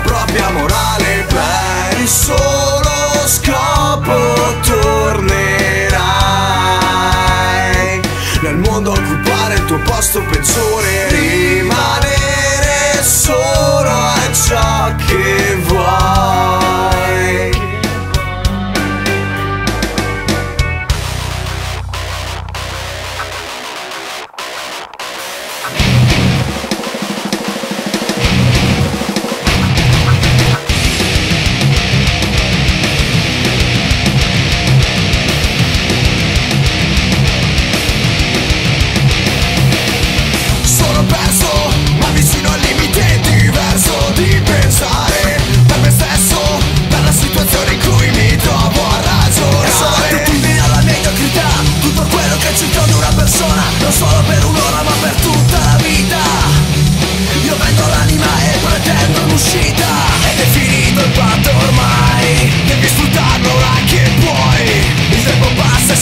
propria morale.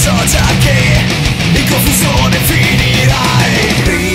so già che in confusione finirai.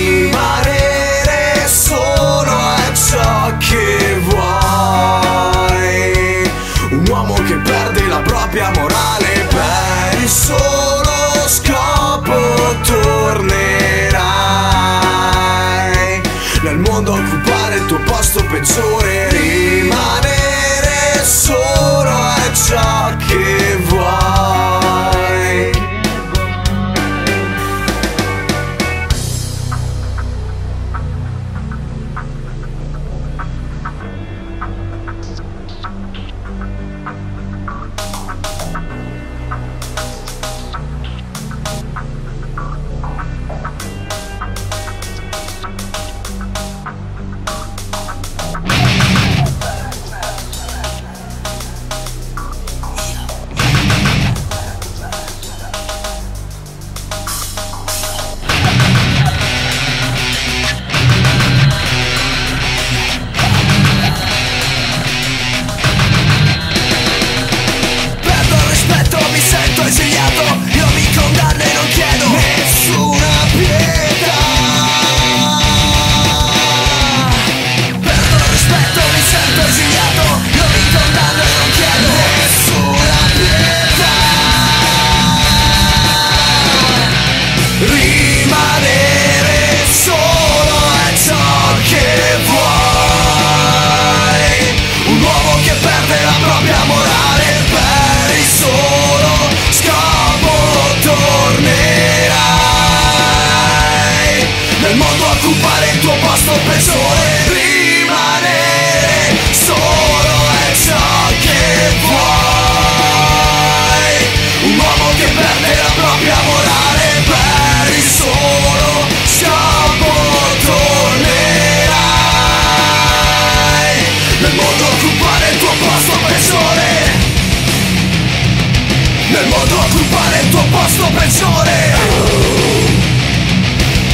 pensione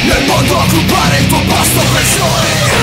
Nel mondo occupare il tuo posto pensione